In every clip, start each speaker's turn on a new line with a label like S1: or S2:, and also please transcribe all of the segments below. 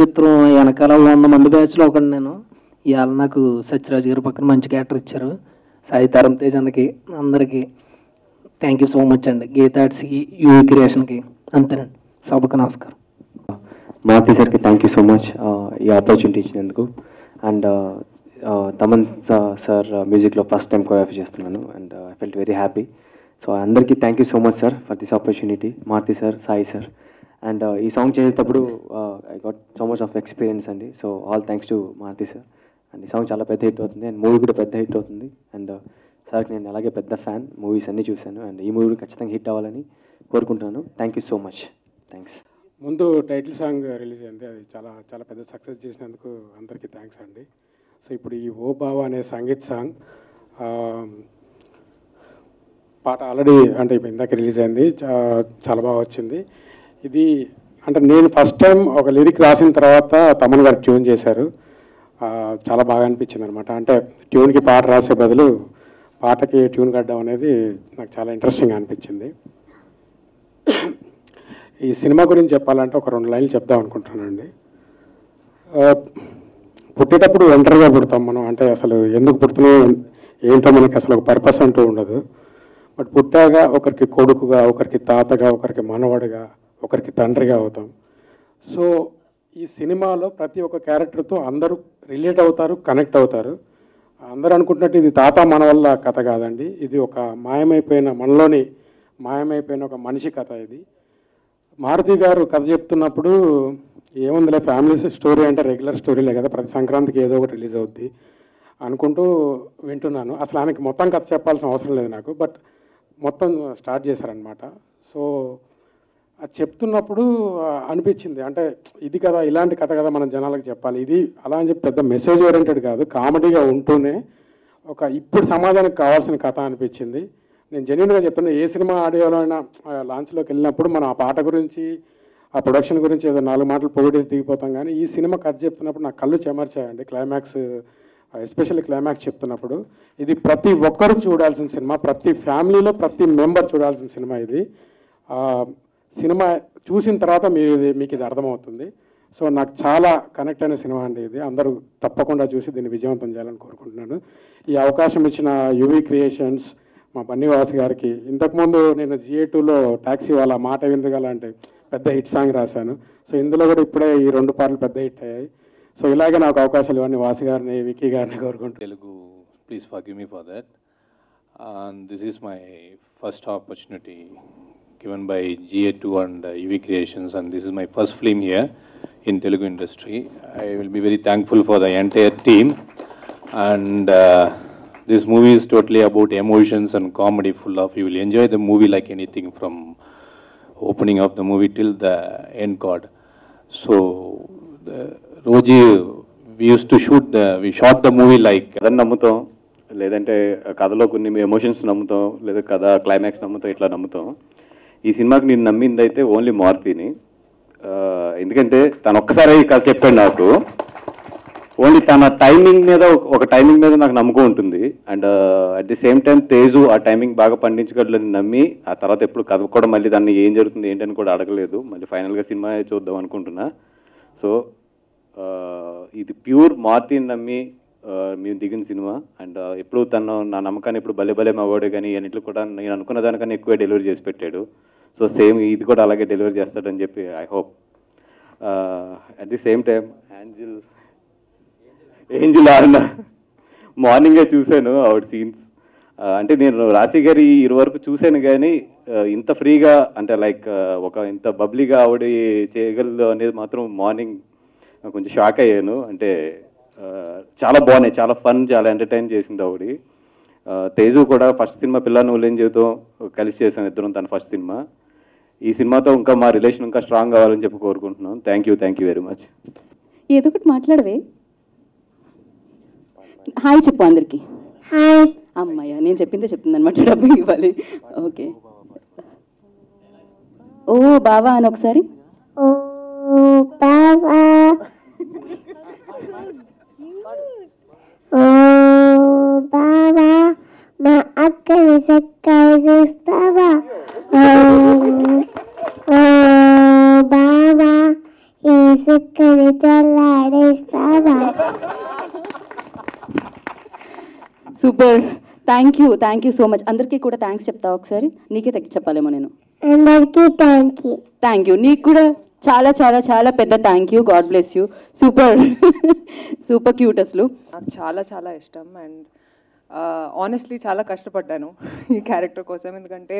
S1: చిత్రం వెనకాల వంద మంది బ్యాచ్లో ఒకటి నేను. ఇవాళ నాకు సత్యరాజు గారి పక్కన మంచి క్యాటర్ ఇచ్చారు. సాయి తరం తేజ్ అన్నకి అందరికీ థ్యాంక్ యూ సో మచ్ అండి. గీతాడ్స్కి యూ క్రియేషన్కి అంతేనండి. సభకు నమస్కారం.
S2: మారుతి సార్కి థ్యాంక్ యూ సో మచ్ ఈ ఆపర్చునిటీ ఇచ్చినందుకు. అండ్ తమన్ సార్ మ్యూజిక్లో ఫస్ట్ టైం కొరియోగ్రఫీ చేస్తున్నాను. And I felt very happy so అందరికీ thank you so much sir for this opportunity Maruti sir Sai sir. And uh, ఈ సాంగ్ చేసేటప్పుడు I got so much of experience అండి. So all thanks to Maruti sir and ఈ song చాలా పెద్ద hit అవుతుంది. And movie కూడా పెద్ద hit అవుతుంది. అండ్ సార్కి uh, నేను అలాగే పెద్ద ఫ్యాన్ మూవీస్ అన్నీ చూశాను. అండ్ ఈ మూవీ ఖచ్చితంగా హిట్ అవ్వాలని కోరుకుంటున్నాను. Thank you so much thanks
S3: ముందు టైటిల్ సాంగ్ రిలీజ్ అయింది. అది చాలా చాలా పెద్ద సక్సెస్ చేసినందుకు అందరికీ థ్యాంక్స్ అండి. సో ఇప్పుడు ఈ ఓ బావ అనే సంగీత్ సాంగ్ పాట ఆల్రెడీ అంటే ఇప్పుడు ఇందాక రిలీజ్ అయింది. చాలా బాగా వచ్చింది. ఇది అంటే నేను ఫస్ట్ టైం ఒక లిరిక్ రాసిన తర్వాత తమన్ గారు ట్యూన్ చేశారు. చాలా బాగా అనిపించింది అనమాట అంటే ట్యూన్కి పాట రాసే బదులు పాటకి ట్యూన్ కట్టడం అనేది నాకు చాలా ఇంట్రెస్టింగ్ అనిపించింది. ఈ సినిమా గురించి చెప్పాలంటే ఒక రెండు లైన్లు చెప్దాం అనుకుంటున్నానండి. పుట్టేటప్పుడు ఒంటరిగా పుడతాం మనం. అంటే అసలు ఎందుకు పుడుతున్నాం ఏంటో మనకి అసలు ఒక పర్పస్ అంటూ ఉండదు. బట్ పుట్టాక ఒకరికి కొడుకుగా ఒకరికి తాతగా ఒకరికి మనవడిగా ఒకరికి తండ్రిగా అవుతాం. సో ఈ సినిమాలో ప్రతి ఒక్క క్యారెక్టర్తో అందరూ రిలేట్ అవుతారు కనెక్ట్ అవుతారు. అందరూ అనుకుంటున్నట్టు ఇది తాత మన వల్ల కథ కాదండి. ఇది ఒక మాయమైపోయిన మనలోని మాయమైపోయిన ఒక మనిషి కథ ఇది. మారుతి గారు కథ చెప్తున్నప్పుడు ఏముందిలే ఫ్యామిలీ స్టోరీ అంటే రెగ్యులర్ స్టోరీలే కదా ప్రతి సంక్రాంతికి ఏదో ఒకటి రిలీజ్ అవుద్ది అనుకుంటూ వింటున్నాను. అసలు ఆయనకి మొత్తం కథ చెప్పాల్సిన అవసరం లేదు నాకు బట్ మొత్తం స్టార్ట్ చేశారనమాట సో అది చెప్తున్నప్పుడు అనిపించింది. అంటే ఇది కదా ఇలాంటి కథ కదా మనం జనాలకు చెప్పాలి. ఇది అలా అని చెప్పి పెద్ద మెసేజ్ ఓరియంటెడ్ కాదు. కామెడీగా ఉంటూనే ఒక ఇప్పుడు సమాజానికి కావాల్సిన కథ అనిపించింది. నేను జెన్యున్గా చెప్తున్నా ఏ సినిమా ఆడియోలో అయినా లాంచ్లోకి వెళ్ళినప్పుడు మనం ఆ పాట గురించి ఆ ప్రొడక్షన్ గురించి ఏదో నాలుగు మాటలు పొగిడేసి దిగిపోతాం కానీ ఈ సినిమా కథ చెప్తున్నప్పుడు నా కళ్ళు చెమర్చాయండి. క్లైమాక్స్ ఎస్పెషల్లీ క్లైమాక్స్ చెప్తున్నప్పుడు. ఇది ప్రతి ఒక్కరు చూడాల్సిన సినిమా ప్రతి ఫ్యామిలీలో ప్రతి మెంబర్ చూడాల్సిన సినిమా ఇది. సినిమా చూసిన తర్వాత మీరు ఇది మీకు ఇది అర్థమవుతుంది. సో నాకు చాలా కనెక్ట్ అయిన సినిమా అండి ఇది. అందరూ తప్పకుండా చూసి దీన్ని విజయవంతం చేయాలని కోరుకుంటున్నాను. ఈ అవకాశం ఇచ్చిన యువి క్రియేషన్స్ మా బన్నీవాస్ గారికి ఇంతకుముందు నేను జిఏ టూలో ట్యాక్సీ వాళ్ళ మాట విందుగా అంటే పెద్ద హిట్ సాంగ్ రాశాను. సో ఇందులో కూడా ఇప్పుడే ఈ రెండు పాటలు పెద్ద హిట్ అయ్యాయి. సో ఇలాగే నాకు అవకాశాలు ఇవ్వండి వాసి గారిని వికీ గారిని కోరుకుంటున్నాను.
S4: Please for forgive me for that this is my first opportunity given by GA2 and uh, UV Creations, and this is my first film here in Telugu industry. I will be very thankful for the entire team. And uh, this movie is totally about emotions and comedy, full of. You will enjoy the movie like anything from opening of the movie till the end card. So, the, Roji, we used to shoot the, we shot the movie like
S5: కథను నమ్ముతాం లేదంటే కథలో కొన్ని emotions నమ్ముతాం లేదా కథ climax నమ్ముతాం ఇట్లా నమ్ముతాం ఈ సినిమాకి నేను నమ్మింది అయితే ఓన్లీ మారుతిని. ఎందుకంటే తను ఒక్కసారి ఈ కథ చెప్పాడు నాకు. ఓన్లీ తన టైమింగ్ మీద ఒక- ఒక టైమింగ్ మీద నాకు నమ్మకం ఉంటుంది. And at the same time Teju ఆ టైమింగ్ బాగా పండించగలని నమ్మి ఆ తర్వాత ఎప్పుడు కథ కూడా మళ్ళీ దాన్ని ఏం జరుగుతుంది ఏంటని కూడా అడగలేదు. మళ్ళీ ఫైనల్గా సినిమా చూద్దాం అనుకుంటున్నా. సో ఇది ప్యూర్ మార్తిని నమ్మి మేము దిగిన సినిమా. అండ్ ఎప్పుడు తను నా నమ్మకాన్ని ఇప్పుడు భలే భలే మగవాడు కానీ అన్నింటిలో కూడా నేను అనుకున్న దానికన్నా ఎక్కువ డెలివరీ చేసి పెట్టాడు. సో సేమ్ ఇది కూడా అలాగే డెలివరీ చేస్తాడని చెప్పి I hope at the same time angel angel ఆడిన మార్నింగే చూశాను ఆవిడ సీన్స్ uh, అంటే నేను రాశి గారి ఇరు వరకు చూశాను కానీ uh, ఇంత ఫ్రీగా అంటే లైక్ uh, ఒక ఇంత బబ్లీగా ఆవిడ చేయగలదు అనేది మాత్రం మార్నింగ్ కొంచెం షాక్ అయ్యాను. అంటే చాలా బాగున్నాయి చాలా ఫన్ చాలా ఎంటర్టైన్ చేసింది ఆవిడ. తేజు కూడా ఫస్ట్ సినిమా పిల్ల నువ్వులేం ఏం కలిసి చేసాం ఇద్దరం తన ఫస్ట్ సినిమా. ఈ సినిమాతో ఇంకా మా రిలేషన్ ఇంకా స్ట్రాంగ్ కావాలని చెప్పి కోరుకుంటున్నాం. Thank you thank you very much
S6: ఏదో ఒకటి మాట్లాడవే. హాయ్ చెప్పు అందరికి.
S7: హాయ్
S6: అమ్మయ్య నేను చెప్పిందే చెప్తుంది అనమాట డబ్బు ఇవ్వాలి ఓకే ఓ బావా అని ఒకసారి. Thank you thank you so much అందరికీ కూడా థ్యాంక్స్ చెప్తావు ఒకసారి. నీకే తగ్గి చెప్పాలేమో నేను.
S7: అందరికీ థ్యాంక్ యూ
S6: థ్యాంక్ యూ నీకు కూడా చాలా చాలా చాలా పెద్ద thank you god bless you super super cute అసలు.
S8: నాకు చాలా చాలా ఇష్టం అండ్ ఆనెస్ట్లీ చాలా కష్టపడ్డాను ఈ క్యారెక్టర్ కోసం. ఎందుకంటే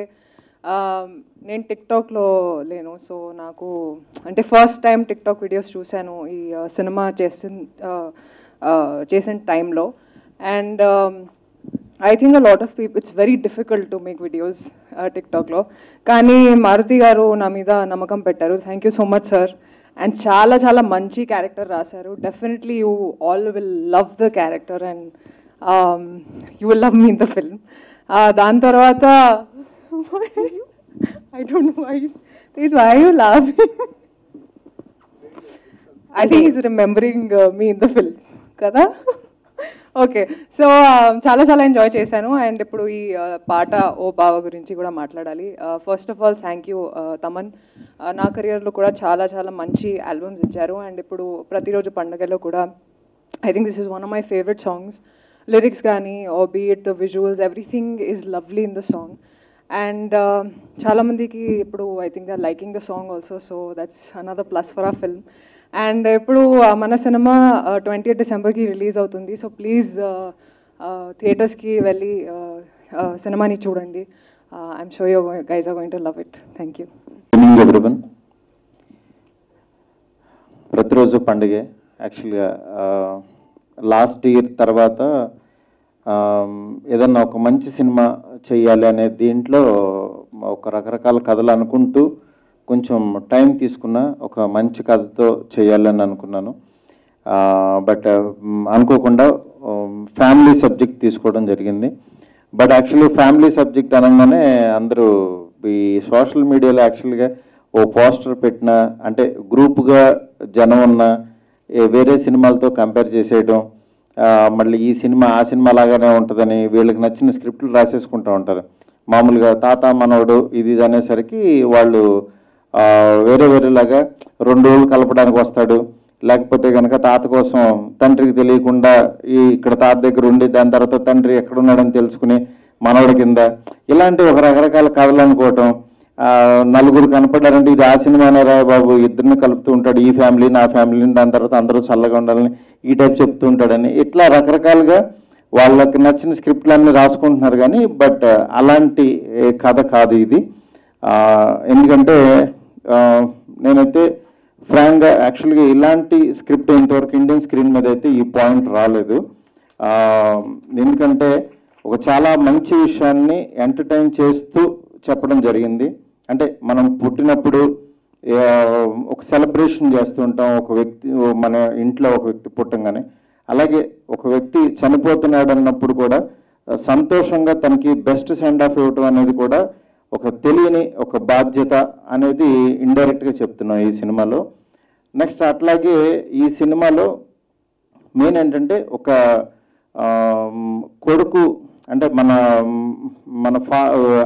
S8: ఆ, నేను టిక్టాక్లో లేను. సో నాకు అంటే ఫస్ట్ టైం టిక్టాక్ వీడియోస్ చూశాను ఈ సినిమా చేసిన ఆ, ఆ, చేసిన టైంలో and I think a lot of people it's very difficult to make videos టిక్టాక్లో కానీ మారుతి గారు నా మీద నమ్మకం పెట్టారు. Thank you so much sir and చాలా చాలా మంచి క్యారెక్టర్ రాశారు. Definitely you all will love the character and you will love me in the film దాని తర్వాత I don't why why you love I think is remembering me in the film కదా? Okay. So చాలా చాలా enjoy చేశాను. And ఇప్పుడు ఈ పాట ఓ బావ గురించి కూడా మాట్లాడాలి. First of all thank you Thaman. నా కెరియర్లో కూడా చాలా చాలా మంచి ఆల్బమ్స్ ఇచ్చారు. అండ్ ఇప్పుడు ప్రతిరోజు పండుగలో కూడా I think this is one of my favourite songs. Lyrics కానీ ఓ beat the visuals everything is lovely in the song and చాలామందికి ఇప్పుడు I think the liking the song also. So that's another plus for ఆ film and ఇప్పుడు మన సినిమా twenty eight డిసెంబర్కి release అవుతుంది. So please థియేటర్స్కి వెళ్ళి సినిమాని చూడండి. I'm sure you guys are going to love it. Thank
S9: you. Everyone ప్రతిరోజు పండుగే. యాక్చువల్గా లాస్ట్ ఇయర్ తర్వాత ఏదన్నా ఒక మంచి సినిమా చేయాలి అనే దీంట్లో ఒక రకరకాల కథలు అనుకుంటూ కొంచెం టైం తీసుకున్న ఒక మంచి కథతో చేయాలని అనుకున్నాను. బట్ అనుకోకుండా ఫ్యామిలీ సబ్జెక్ట్ తీసుకోవడం జరిగింది. బట్ యాక్చువల్లీ ఫ్యామిలీ సబ్జెక్ట్ అనగానే అందరూ ఈ సోషల్ మీడియాలో యాక్చువల్గా ఓ పోస్టర్ పెట్టిన అంటే గ్రూప్గా జనం ఉన్న వేరే సినిమాలతో కంపేర్ చేసేయడం మళ్ళీ ఈ సినిమా ఆ సినిమా లాగానే ఉంటుందని వీళ్ళకి నచ్చిన స్క్రిప్ట్లు రాసేసుకుంటూ ఉంటారు. మామూలుగా తాత మనవడు ఇది ఇది అనేసరికి వాళ్ళు వేరే వేరేలాగా రెండు రోజులు కలపడానికి వస్తాడు. లేకపోతే కనుక తాత కోసం తండ్రికి తెలియకుండా ఈ ఇక్కడ తాత దగ్గర ఉండి దాని తర్వాత తండ్రి ఎక్కడున్నాడని తెలుసుకుని మనవడి కింద ఇలాంటి ఒక రకరకాల కథలు అనుకోవటం. నలుగురు కనపడ్డారంటే ఇది ఆ సినిమానే బాబు ఇద్దరిని కలుపుతూ ఉంటాడు. ఈ ఫ్యామిలీ నా ఫ్యామిలీని దాని తర్వాత అందరూ చల్లగా ఉండాలని ఈ టైప్ చెప్తూ ఉంటాడని. ఇట్లా రకరకాలుగా వాళ్ళకి నచ్చిన స్క్రిప్ట్లన్నీ రాసుకుంటున్నారు కానీ బట్ అలాంటి కథ కాదు ఇది. ఎందుకంటే నేనైతే ఫ్రాంక్గా యాక్చువల్గా ఇలాంటి స్క్రిప్ట్ ఇంతవరకు ఇండియన్ స్క్రీన్ మీద అయితే ఈ పాయింట్ రాలేదు. ఎందుకంటే ఒక చాలా మంచి విషయాన్ని ఎంటర్టైన్ చేస్తూ చెప్పడం జరిగింది. అంటే మనం పుట్టినప్పుడు ఒక సెలబ్రేషన్ చేస్తూ ఉంటాం. ఒక వ్యక్తి మన ఇంట్లో ఒక వ్యక్తి పుట్టంగానే. అలాగే ఒక వ్యక్తి చనిపోతున్నాడు అన్నప్పుడు కూడా సంతోషంగా తనకి బెస్ట్ సెండ్ ఆఫ్ ఇవ్వటం అనేది కూడా ఒక తెలియని ఒక బాధ్యత అనేది ఇండైరెక్ట్గా చెప్తున్నాం ఈ సినిమాలో. నెక్స్ట్ అట్లాగే ఈ సినిమాలో మెయిన్ ఏంటంటే ఒక కొడుకు అంటే మన మన ఫా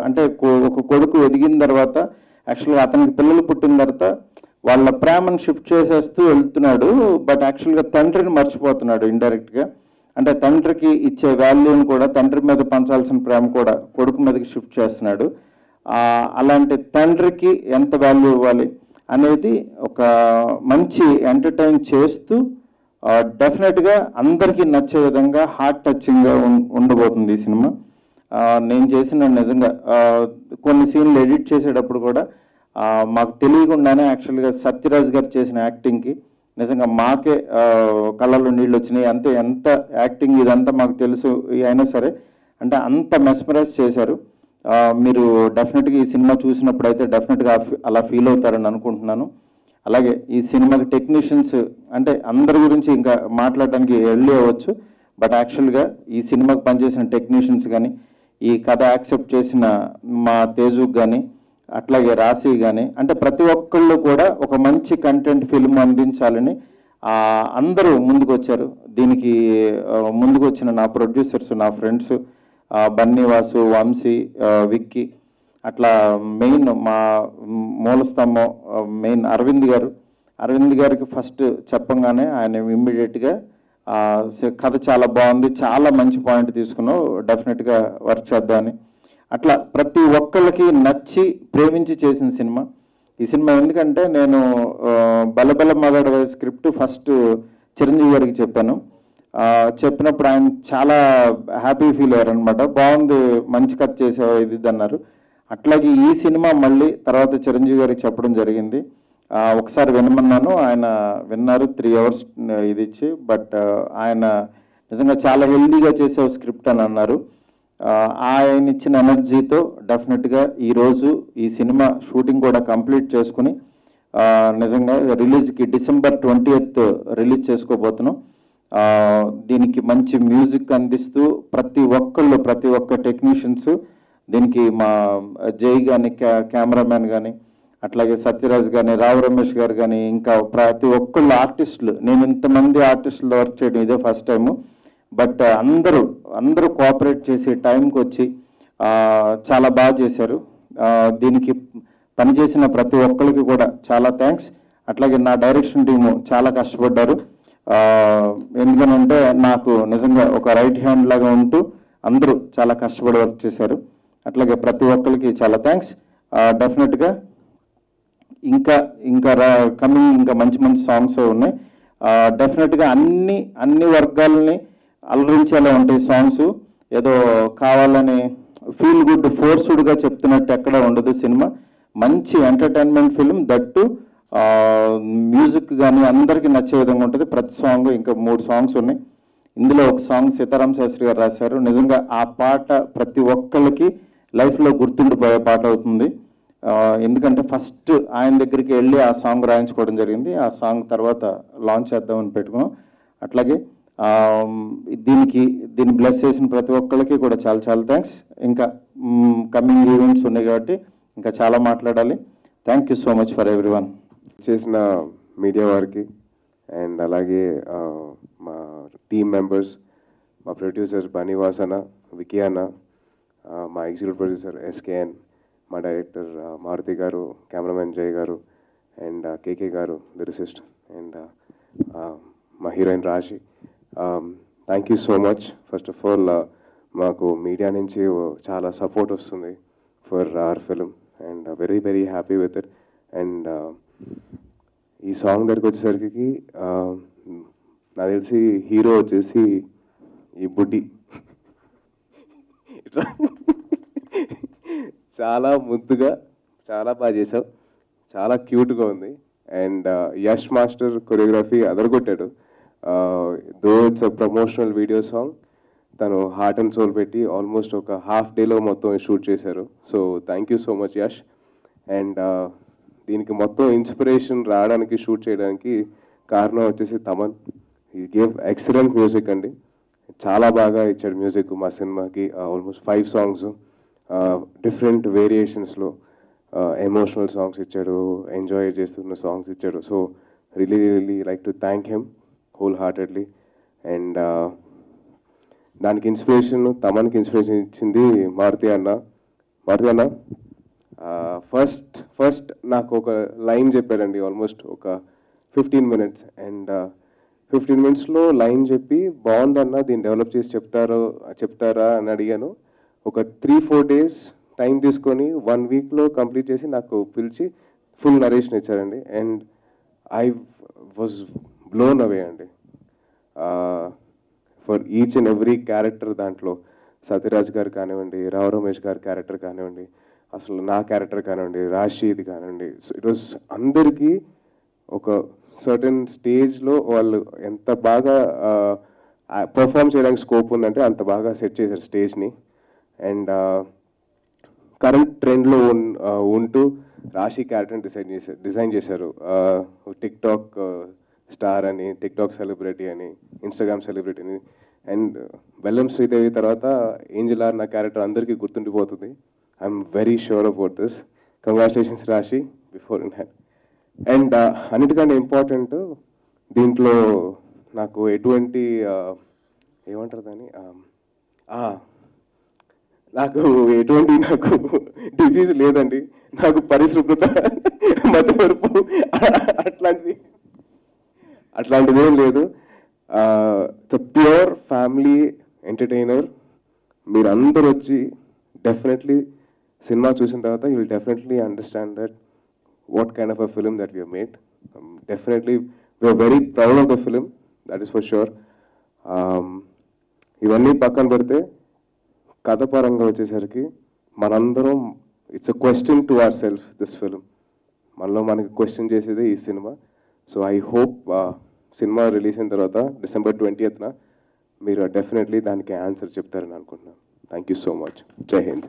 S9: అంటే కొ- ఒక కొడుకు ఎదిగిన తర్వాత యాక్చువల్గా అతనికి పిల్లలు పుట్టిన తర్వాత వాళ్ళ ప్రేమను షిఫ్ట్ చేసేస్తూ వెళ్తున్నాడు బట్ యాక్చువల్గా తండ్రిని మర్చిపోతున్నాడు ఇండైరెక్ట్గా అంటే తండ్రికి ఇచ్చే వాల్యూని కూడా తండ్రి మీద పంచాల్సిన ప్రేమ కూడా కొడుకు మీదకి షిఫ్ట్ చేస్తున్నాడు. అలాంటి తండ్రికి ఎంత వాల్యూ ఇవ్వాలి అనేది ఒక మంచి ఎంటర్టైన్ చేస్తూ డెఫినెట్గా అందరికీ నచ్చే విధంగా హార్ట్ టచింగ్గా ఉండబోతుంది ఈ సినిమా. నేను చేసిన నిజంగా కొన్ని సీన్లు ఎడిట్ చేసేటప్పుడు కూడా మాకు తెలియకుండానే యాక్చువల్గా సత్యరాజ్ గారు చేసిన యాక్టింగ్కి నిజంగా మాకే కళ్ళలో కళ్ళల్లో నీళ్ళు వచ్చినాయి. అంతే ఎంత యాక్టింగ్ ఇదంతా మాకు తెలుసు అయినా సరే అంటే అంత మెస్మరైజ్ చేశారు. మీరు డెఫినెట్గా ఈ సినిమా చూసినప్పుడు అయితే డెఫినెట్గా అలా ఫీల్ అవుతారని అనుకుంటున్నాను. అలాగే ఈ సినిమాకి టెక్నీషియన్స్ అంటే అందరి గురించి ఇంకా మాట్లాడడానికి వెళ్ళి అవ్వచ్చు. బట్ యాక్చువల్గా ఈ సినిమాకి పనిచేసిన టెక్నీషియన్స్ కానీ ఈ కథ యాక్సెప్ట్ చేసిన మా తేజుకు కానీ అట్లాగే రాశి కానీ అంటే ప్రతి ఒక్కళ్ళు కూడా ఒక మంచి కంటెంట్ ఫిల్మ్ అందించాలని అందరూ ముందుకు వచ్చారు దీనికి ముందుకు వచ్చిన నా ప్రొడ్యూసర్స్ నా ఫ్రెండ్స్ బన్నీవాసు వంశీ విక్కీ అట్లా మెయిన్ మా మూలస్తంభం మెయిన్ అరవింద్ గారు. అరవింద్ గారికి ఫస్ట్ చెప్పంగానే ఆయన ఇమ్మీడియట్గా కథ చాలా బాగుంది చాలా మంచి పాయింట్ తీసుకున్నావు డెఫినెట్గా వర్క్ చేద్దామని. అట్లా ప్రతి ఒక్కళ్ళకి నచ్చి ప్రేమించి చేసిన సినిమా. ఈ సినిమా ఎందుకంటే నేను బలబల మగాడ స్క్రిప్ట్ ఫస్ట్ చిరంజీవి గారికి చెప్పాను. చెప్పినప్పుడు ఆయన చాలా హ్యాపీ ఫీల్ అయ్యారు అనమాట బాగుంది మంచి కథ చేసావు ఇది అన్నారు. అట్లాగే ఈ సినిమా మళ్ళీ తర్వాత చిరంజీవి గారికి చెప్పడం జరిగింది. ఒకసారి వినమన్నాను. ఆయన విన్నారు త్రీ అవర్స్ ఇది ఇచ్చి. బట్ ఆయన నిజంగా చాలా హెల్దీగా చేసే స్క్రిప్ట్ అని అన్నారు. ఆయన ఇచ్చిన ఎనర్జీతో డెఫినెట్గా ఈరోజు ఈ సినిమా షూటింగ్ కూడా కంప్లీట్ చేసుకుని నిజంగా రిలీజ్కి డిసెంబర్ ట్వంటీ రిలీజ్ చేసుకోబోతున్నాం. దీనికి మంచి మ్యూజిక్ అందిస్తూ ప్రతి ఒక్కళ్ళు ప్రతి ఒక్క టెక్నీషియన్స్ దీనికి మా జై కానీ కెమెరామ్యాన్ కానీ అట్లాగే సత్యరాజ్ కానీ రావు రమేష్ గారు కానీ ఇంకా ప్రతి ఒక్కళ్ళు ఆర్టిస్టులు. నేను ఇంతమంది ఆర్టిస్టులు వర్క్ చేయడం ఇదే ఫస్ట్ టైము. బట్ అందరూ అందరూ కోఆపరేట్ చేసి టైంకి వచ్చి చాలా బాగా చేశారు. దీనికి పనిచేసిన ప్రతి ఒక్కరికి కూడా చాలా థ్యాంక్స్. అట్లాగే నా డైరెక్షన్ టీము చాలా కష్టపడ్డారు. ఎందుకనంటే నాకు నిజంగా ఒక రైట్ హ్యాండ్ లాగా ఉంటూ అందరూ చాలా కష్టపడి వర్క్ చేశారు. అట్లాగే ప్రతి ఒక్కరికి చాలా థ్యాంక్స్. డెఫినెట్గా ఇంకా ఇంకా కమింగ్ ఇంకా మంచి మంచి సాంగ్స్ ఉన్నాయి. డెఫినెట్గా అన్ని అన్ని వర్గాలని అలరించేలా ఉంటాయి సాంగ్స్. ఏదో కావాలని ఫీల్ గుడ్ ఫోర్స్డ్గా చెప్తున్నట్టు ఎక్కడ ఉండదు సినిమా. మంచి ఎంటర్టైన్మెంట్ ఫిల్మ్ దట్టు మ్యూజిక్ కానీ అందరికీ నచ్చే విధంగా ఉంటుంది. ప్రతి సాంగ్ ఇంకా మూడు సాంగ్స్ ఉన్నాయి. ఇందులో ఒక సాంగ్ సీతారాం శాస్త్రి గారు రాశారు. నిజంగా ఆ పాట ప్రతి ఒక్కళ్ళకి లైఫ్లో గుర్తుండిపోయే పాట అవుతుంది. ఎందుకంటే ఫస్ట్ ఆయన దగ్గరికి వెళ్ళి ఆ సాంగ్ రాయించుకోవడం జరిగింది. ఆ సాంగ్ తర్వాత లాంచ్ చేద్దామని పెట్టుకున్నాం. అట్లాగే దీనికి దీన్ని బ్లెస్ చేసిన ప్రతి ఒక్కళ్ళకి కూడా చాలా చాలా థ్యాంక్స్ ఇంకా కమింగ్ ఈవెంట్స్ ఉన్నాయి కాబట్టి ఇంకా చాలా మాట్లాడాలి. Thank you so much for everyone
S10: చేసిన మీడియా వారికి అండ్ అలాగే మా టీమ్ మెంబర్స్ మా ప్రొడ్యూసర్ బనివాసన వికియాన అన్న మా ఎగ్జిక్యూటివ్ ప్రొడ్యూసర్ ఎస్కేఎన్ మా director Maruthi garu cameraman Jay garu and KK garu lyricist and మా heroine Raashi. Thank you so much first of all మాకు మీడియా నుంచి చాలా సపోర్ట్ వస్తుంది for our film and very very happy with it and ఈ song దగ్గరికి వచ్చేసరికి నాకు తెలిసి హీరో వచ్చేసి ఈ బుడ్డి. చాలా ముద్దుగా చాలా బాగా చేసావు చాలా క్యూట్గా ఉంది. And Yash master choreography అదరగొట్టాడు. Though it's promotional video song. తను హార్ట్ అండ్ సోల్ పెట్టి ఆల్మోస్ట్ ఒక హాఫ్ డేలో మొత్తం షూట్ చేశారు. So thank you so much Yash. And దీనికి మొత్తం ఇన్స్పిరేషన్ రావడానికి షూట్ చేయడానికి కారణం వచ్చేసి తమన్. ఈ గేవ్ ఎక్సలెంట్ మ్యూజిక్ అండి. చాలా బాగా ఇచ్చాడు మ్యూజిక్ మా సినిమాకి. ఆల్మోస్ట్ ఫైవ్ సాంగ్స్ డిఫరెంట్ వేరియేషన్స్లో ఎమోషనల్ సాంగ్స్ ఇచ్చాడు ఎంజాయ్ చేస్తున్న సాంగ్స్ ఇచ్చాడు. So really really like to thank him wholeheartedly దానికి ఇన్స్పిరేషన్ తమన్కి ఇన్స్పిరేషన్ ఇచ్చింది మారుతి అన్న. మారుతి అన్న? ఫస్ట్ ఫస్ట్ నాకు ఒక లైన్ చెప్పారండి ఆల్మోస్ట్ ఒక ఫిఫ్టీన్ మినిట్స్ అండ్ ఫిఫ్టీన్ మినిట్స్లో లైన్ చెప్పి బాగుందన్న దీన్ని డెవలప్ చేసి చెప్తారో చెప్తారా? అని అడిగాను. ఒక త్రీ ఫోర్ డేస్ టైం తీసుకొని వన్ వీక్లో కంప్లీట్ చేసి నాకు పిలిచి ఫుల్ నరేషన్ ఇచ్చారండి. And I was blown away అండి. For each and every character దాంట్లో సత్యరాజ్ గారు కానివ్వండి రావు రమేష్ గారి క్యారెక్టర్ కానివ్వండి అసలు నా క్యారెక్టర్ కానివ్వండి రాషీద్ కానివ్వండి ఇట్ వాజ్ అందరికీ ఒక సర్టన్ స్టేజ్లో వాళ్ళు ఎంత బాగా పర్ఫామ్ చేయడానికి స్కోప్ ఉందంటే అంత బాగా సెట్ చేశారు స్టేజ్ని అండ్ కరెంట్ ట్రెండ్లో ఉంటూ రాశి క్యారెక్టర్ని డిజైన్ చేశారు డిజైన్ చేశారు. టిక్ టాక్ స్టార్ అని టిక్ టాక్ సెలబ్రిటీ అని ఇన్స్టాగ్రామ్ సెలబ్రిటీ అని. అండ్ బెల్లం శ్రీదేవి తర్వాత ఏంజల్ ఆర్ నా క్యారెక్టర్ అందరికీ గుర్తుండిపోతుంది. I'm very sure about this congratulations Raashi before in hand and అన్నిటికంటే ఇంపార్టెంట్ దీంట్లో నాకు ఎటువంటి ఏమంటారు దాన్ని? నాకు ఎటువంటి నాకు డిసీజ్ లేదండి. నాకు పరిశుభ్రత మధ్యవరపు అట్లాంటిది అట్లాంటిది ఏం లేదు. ప్యూర్ ఫ్యామిలీ ఎంటర్టైనర్ మీరు అందరు వచ్చి డెఫినెట్లీ సినిమా చూసిన తర్వాత you will definitely understand that what kind of a film that we made definitely we are very proud of the film that is for sure ఇవన్నీ పక్కన పెడితే కథ పరంగా వచ్చేసరికి మనందరం it's a question to our self this film మనలో మనకి question చేసేది ఈ సినిమా. సో ఐ హోప్ సినిమా రిలీజ్ అయిన తర్వాత డిసెంబర్ ట్వంటీయత్న మీరు డెఫినెట్లీ దానికి ఆన్సర్ చెప్తారని అనుకుంటున్నాను. థ్యాంక్ యూ సో మచ్ జై హింద్